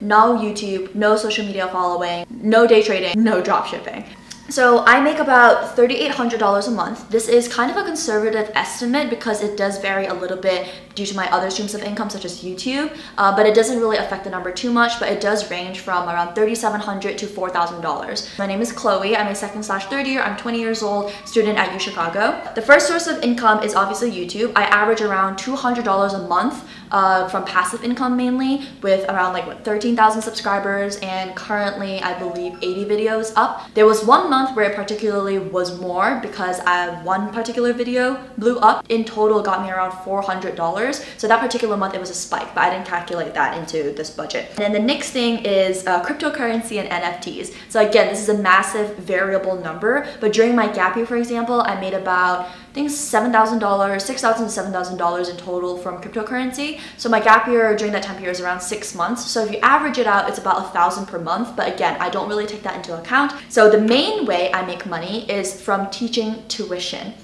no YouTube, no social media following, no day trading, no drop shipping. So I make about $3,800 a month. This is kind of a conservative estimate because it does vary a little bit due to my other streams of income such as YouTube, uh, but it doesn't really affect the number too much, but it does range from around $3,700 to $4,000. My name is Chloe, I'm a second slash third year, I'm 20 years old, student at UChicago. The first source of income is obviously YouTube. I average around $200 a month uh, from passive income mainly with around like what 13,000 subscribers and currently I believe 80 videos up. There was one month where it particularly was more because I, one particular video blew up. In total got me around $400. So that particular month it was a spike but I didn't calculate that into this budget. And then the next thing is uh, cryptocurrency and NFTs. So again this is a massive variable number but during my gap year for example I made about think $7,000, $6,000 $7,000 in total from cryptocurrency. So my gap year during that time period is around six months. So if you average it out, it's about a thousand per month. But again, I don't really take that into account. So the main way I make money is from teaching tuition.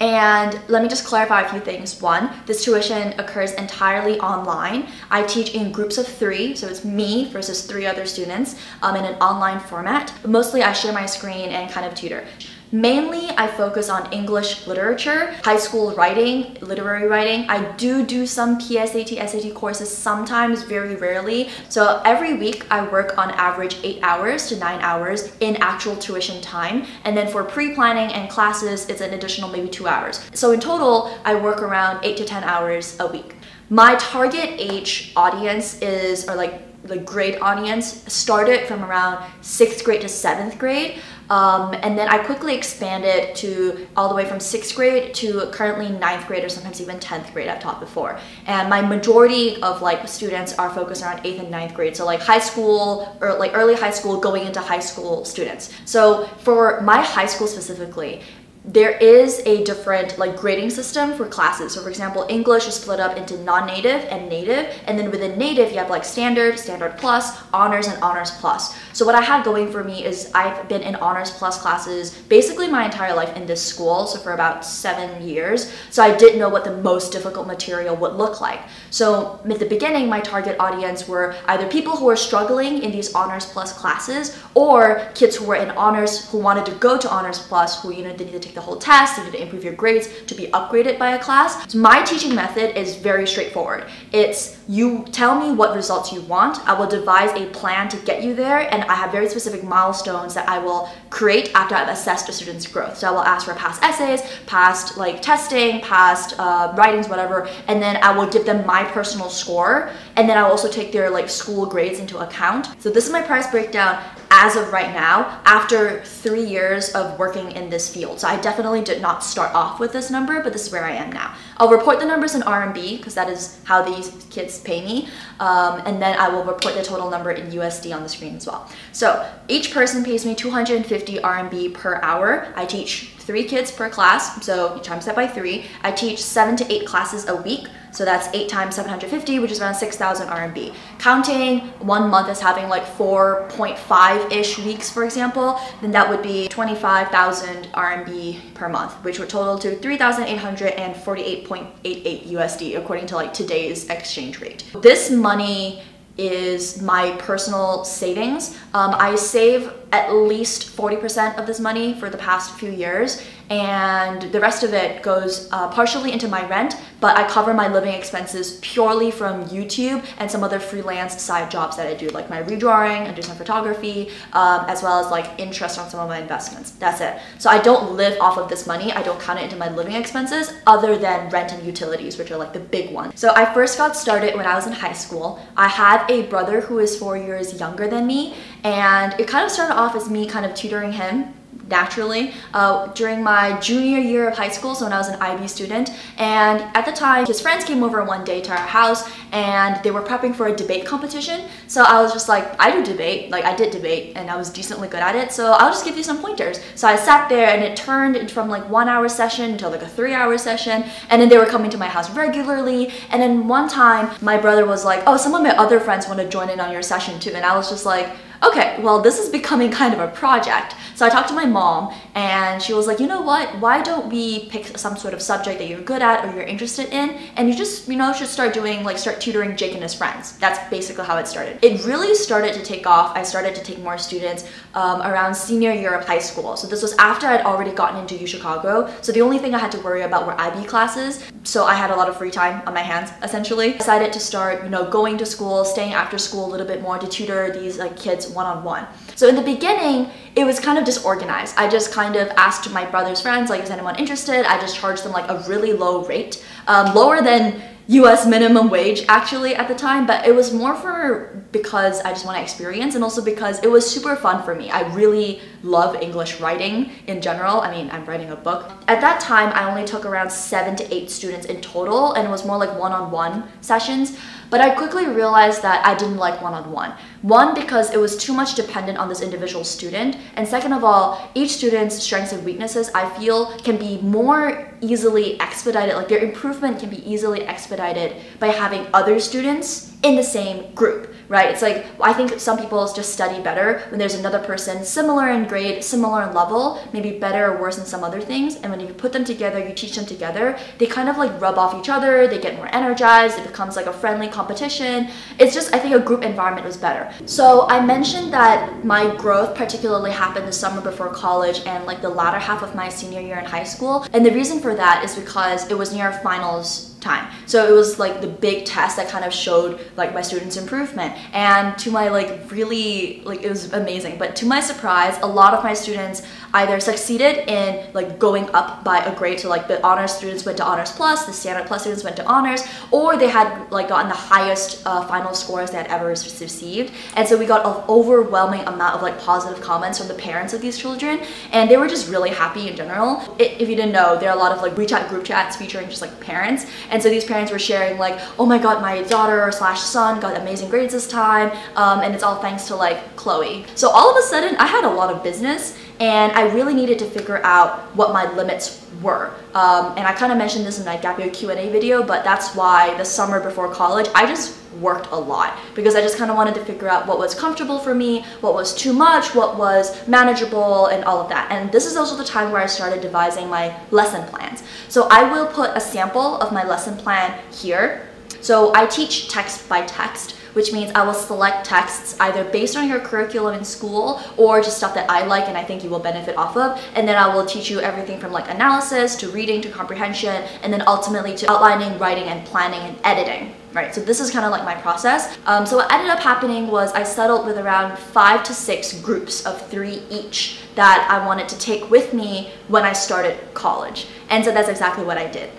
And let me just clarify a few things. One, this tuition occurs entirely online. I teach in groups of three, so it's me versus three other students um, in an online format. But mostly I share my screen and kind of tutor. Mainly, I focus on English literature, high school writing, literary writing. I do do some PSAT, SAT courses sometimes, very rarely. So every week I work on average 8 hours to 9 hours in actual tuition time. And then for pre-planning and classes, it's an additional maybe 2 hours. So in total, I work around 8 to 10 hours a week. My target age audience is, or like the grade audience started from around 6th grade to 7th grade. Um, and then I quickly expanded to all the way from sixth grade to currently ninth grade or sometimes even 10th grade I've taught before. And my majority of like students are focused around eighth and ninth grade. So like high school or like early high school going into high school students. So for my high school specifically, there is a different like grading system for classes. So for example, English is split up into non-native and native, and then within native you have like standard, standard plus, honors, and honors plus. So what I had going for me is I've been in honors plus classes basically my entire life in this school, so for about seven years. So I didn't know what the most difficult material would look like. So at the beginning, my target audience were either people who were struggling in these honors plus classes or kids who were in honors who wanted to go to honors plus who you know they need to take the whole test, need to improve your grades to be upgraded by a class. So my teaching method is very straightforward. It's you tell me what results you want, I will devise a plan to get you there, and I have very specific milestones that I will create after I've assessed a student's growth. So I will ask for past essays, past like testing, past uh, writings, whatever, and then I will give them my personal score, and then I will also take their like school grades into account. So this is my price breakdown as of right now after three years of working in this field. So I definitely did not start off with this number, but this is where I am now. I'll report the numbers in RMB because that is how these kids pay me. Um, and then I will report the total number in USD on the screen as well. So each person pays me 250 RMB per hour. I teach three kids per class, so you times that by three. I teach seven to eight classes a week, so that's eight times 750, which is around 6,000 RMB. Counting one month as having like 4.5-ish weeks, for example, then that would be 25,000 RMB per month, which would total to 3,848.88 USD, according to like today's exchange rate. This money is my personal savings. Um, I save at least 40% of this money for the past few years and the rest of it goes uh, partially into my rent but I cover my living expenses purely from YouTube and some other freelance side jobs that I do like my redrawing and do some photography um, as well as like interest on some of my investments. That's it. So I don't live off of this money. I don't count it into my living expenses other than rent and utilities which are like the big ones. So I first got started when I was in high school. I have a brother who is four years younger than me and it kind of started off as me kind of tutoring him naturally uh, during my junior year of high school, so when I was an IB student. And at the time, his friends came over one day to our house and they were prepping for a debate competition. So I was just like, I do debate, like I did debate and I was decently good at it. So I'll just give you some pointers. So I sat there and it turned from like one hour session to like a three hour session. And then they were coming to my house regularly. And then one time my brother was like, oh, some of my other friends want to join in on your session too. And I was just like, okay, well, this is becoming kind of a project. So I talked to my mom and she was like, you know what? Why don't we pick some sort of subject that you're good at or you're interested in and you just, you know, should start doing like start tutoring Jake and his friends. That's basically how it started. It really started to take off. I started to take more students um, around senior year of high school. So this was after I'd already gotten into U Chicago. So the only thing I had to worry about were IB classes. So I had a lot of free time on my hands essentially. I decided to start, you know, going to school, staying after school a little bit more to tutor these like kids one-on-one. -on -one. So in the beginning, it was kind of disorganized. I just kind of asked my brother's friends, like, is anyone interested? I just charged them like a really low rate, um, lower than US minimum wage actually at the time, but it was more for because I just want to experience and also because it was super fun for me. I really love English writing in general. I mean, I'm writing a book. At that time, I only took around seven to eight students in total and it was more like one-on-one -on -one sessions. But I quickly realized that I didn't like one-on-one. -on -one. One, because it was too much dependent on this individual student. And second of all, each student's strengths and weaknesses, I feel, can be more easily expedited, like their improvement can be easily expedited by having other students in the same group right? It's like, I think some people just study better when there's another person similar in grade, similar in level, maybe better or worse in some other things. And when you put them together, you teach them together, they kind of like rub off each other, they get more energized, it becomes like a friendly competition. It's just, I think a group environment was better. So I mentioned that my growth particularly happened the summer before college and like the latter half of my senior year in high school. And the reason for that is because it was near finals time. So it was like the big test that kind of showed like my students' improvement. And to my like really, like it was amazing. But to my surprise, a lot of my students either succeeded in like going up by a grade. So like the honors students went to honors plus, the standard plus students went to honors, or they had like gotten the highest uh, final scores they had ever received. And so we got an overwhelming amount of like positive comments from the parents of these children. And they were just really happy in general. It, if you didn't know, there are a lot of like WeChat group chats featuring just like parents. And so these parents were sharing like, oh my god, my daughter slash son got amazing grades this time. Um, and it's all thanks to like Chloe. So all of a sudden I had a lot of business and I really needed to figure out what my limits were. Um, and I kind of mentioned this in my gap year Q&A video, but that's why the summer before college, I just worked a lot because I just kind of wanted to figure out what was comfortable for me, what was too much, what was manageable, and all of that. And this is also the time where I started devising my lesson plans. So I will put a sample of my lesson plan here. So I teach text by text which means I will select texts either based on your curriculum in school or just stuff that I like and I think you will benefit off of. And then I will teach you everything from like analysis to reading to comprehension and then ultimately to outlining, writing, and planning and editing right? So this is kind of like my process. Um, so what ended up happening was I settled with around five to six groups of three each that I wanted to take with me when I started college. And so that's exactly what I did.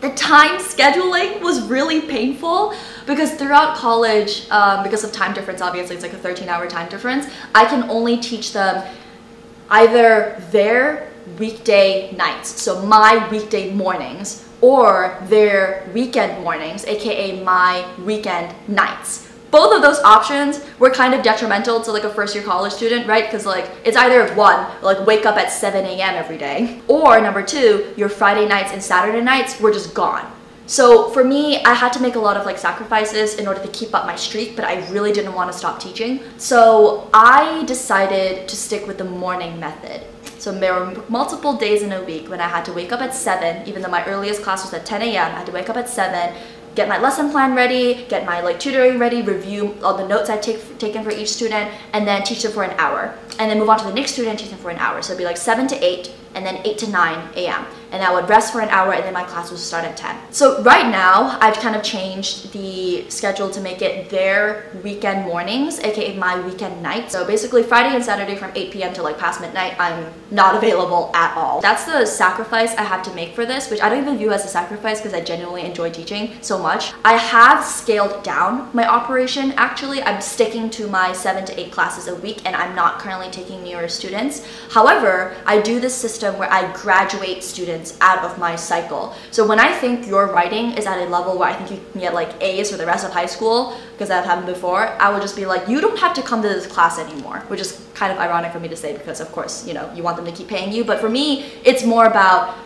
The time scheduling was really painful because throughout college, um, because of time difference, obviously it's like a 13 hour time difference, I can only teach them either their weekday nights, so my weekday mornings, or their weekend mornings, aka my weekend nights both of those options were kind of detrimental to like a first year college student, right? Because like it's either one, like wake up at 7 a.m. every day, or number two, your Friday nights and Saturday nights were just gone. So for me, I had to make a lot of like sacrifices in order to keep up my streak, but I really didn't want to stop teaching. So I decided to stick with the morning method. So there were multiple days in a week when I had to wake up at 7, even though my earliest class was at 10 a.m. I had to wake up at 7, get my lesson plan ready, get my like tutoring ready, review all the notes I've take, taken for each student, and then teach them for an hour. And then move on to the next student, teach them for an hour. So it'd be like 7 to 8, and then 8 to 9 a.m. And I would rest for an hour and then my class would start at 10. So right now, I've kind of changed the schedule to make it their weekend mornings, aka my weekend night. So basically Friday and Saturday from 8 p.m. to like past midnight, I'm not available at all. That's the sacrifice I have to make for this, which I don't even view as a sacrifice because I genuinely enjoy teaching so much. I have scaled down my operation actually. I'm sticking to my seven to eight classes a week and I'm not currently taking newer students. However, I do this system where I graduate students out of my cycle. So when I think your writing is at a level where I think you can get like A's for the rest of high school, because that happened before, I would just be like, you don't have to come to this class anymore, which is kind of ironic for me to say because of course, you know, you want them to keep paying you. But for me, it's more about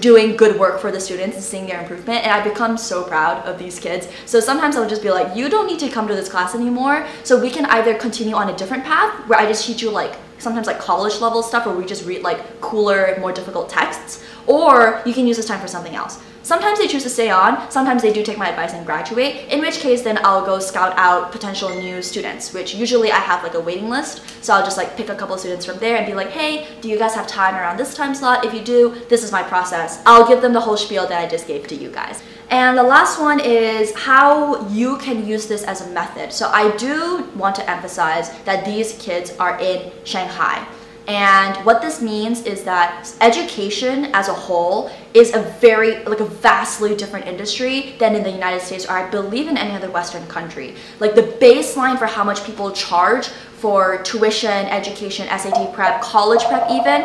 doing good work for the students and seeing their improvement and I become so proud of these kids. So sometimes I'll just be like, you don't need to come to this class anymore. So we can either continue on a different path where I just teach you like sometimes like college level stuff where we just read like cooler, more difficult texts, or you can use this time for something else. Sometimes they choose to stay on, sometimes they do take my advice and graduate, in which case then I'll go scout out potential new students, which usually I have like a waiting list. So I'll just like pick a couple students from there and be like, hey, do you guys have time around this time slot? If you do, this is my process. I'll give them the whole spiel that I just gave to you guys. And the last one is how you can use this as a method. So I do want to emphasize that these kids are in Shanghai. And what this means is that education as a whole is a very, like a vastly different industry than in the United States or I believe in any other Western country. Like the baseline for how much people charge for tuition, education, SAT prep, college prep even,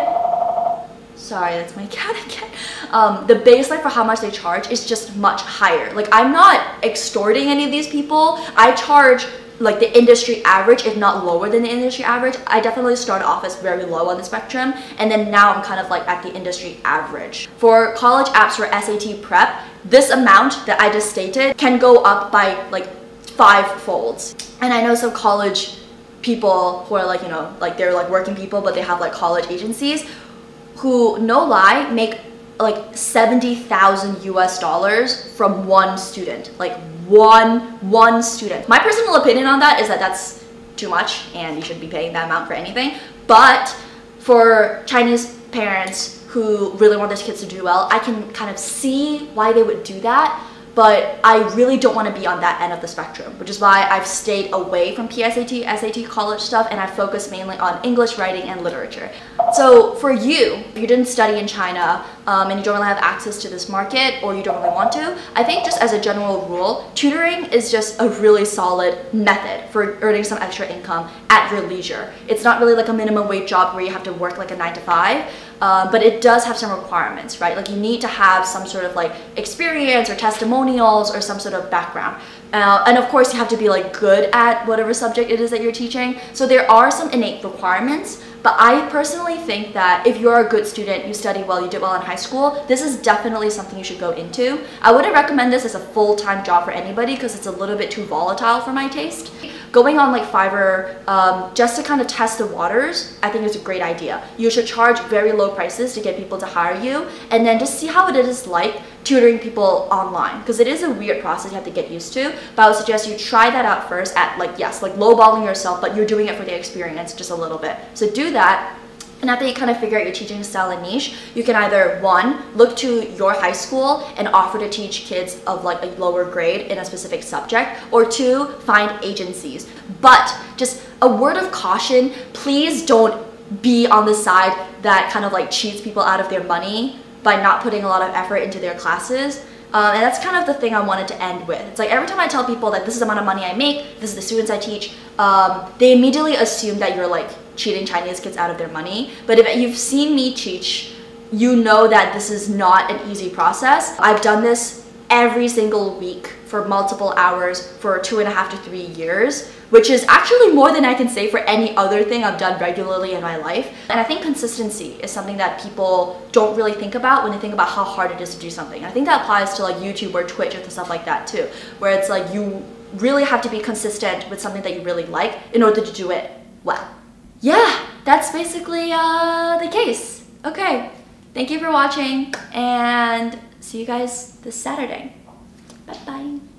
sorry, that's my cat again. Um, the baseline for how much they charge is just much higher. Like I'm not extorting any of these people. I charge like the industry average, if not lower than the industry average. I definitely started off as very low on the spectrum, and then now I'm kind of like at the industry average. For college apps for SAT prep, this amount that I just stated can go up by like five folds. And I know some college people who are like, you know, like they're like working people, but they have like college agencies who, no lie, make like 70,000 US dollars from one student. Like one, one student. My personal opinion on that is that that's too much and you shouldn't be paying that amount for anything. But for Chinese parents who really want their kids to do well, I can kind of see why they would do that but I really don't want to be on that end of the spectrum, which is why I've stayed away from PSAT, SAT, college stuff, and I focus mainly on English writing and literature. So for you, if you didn't study in China um, and you don't really have access to this market or you don't really want to, I think just as a general rule, tutoring is just a really solid method for earning some extra income at your leisure. It's not really like a minimum wage job where you have to work like a nine to five. Uh, but it does have some requirements, right? Like you need to have some sort of like experience or testimonials or some sort of background. Uh, and of course you have to be like good at whatever subject it is that you're teaching. So there are some innate requirements, but I personally think that if you're a good student, you study well, you did well in high school, this is definitely something you should go into. I wouldn't recommend this as a full-time job for anybody because it's a little bit too volatile for my taste going on like Fiverr um, just to kind of test the waters, I think is a great idea. You should charge very low prices to get people to hire you and then just see how it is like tutoring people online because it is a weird process you have to get used to but I would suggest you try that out first at like yes like lowballing yourself but you're doing it for the experience just a little bit so do that and after you kind of figure out your teaching style and niche, you can either one, look to your high school and offer to teach kids of like a lower grade in a specific subject, or two, find agencies. But just a word of caution, please don't be on the side that kind of like cheats people out of their money by not putting a lot of effort into their classes. Um, and that's kind of the thing I wanted to end with. It's like every time I tell people that this is the amount of money I make, this is the students I teach, um, they immediately assume that you're like cheating Chinese kids out of their money. But if you've seen me teach, you know that this is not an easy process. I've done this every single week for multiple hours for two and a half to three years, which is actually more than I can say for any other thing I've done regularly in my life. And I think consistency is something that people don't really think about when they think about how hard it is to do something. I think that applies to like YouTube or Twitch or stuff like that too, where it's like you really have to be consistent with something that you really like in order to do it well yeah, that's basically uh, the case. Okay, thank you for watching and see you guys this Saturday. Bye-bye.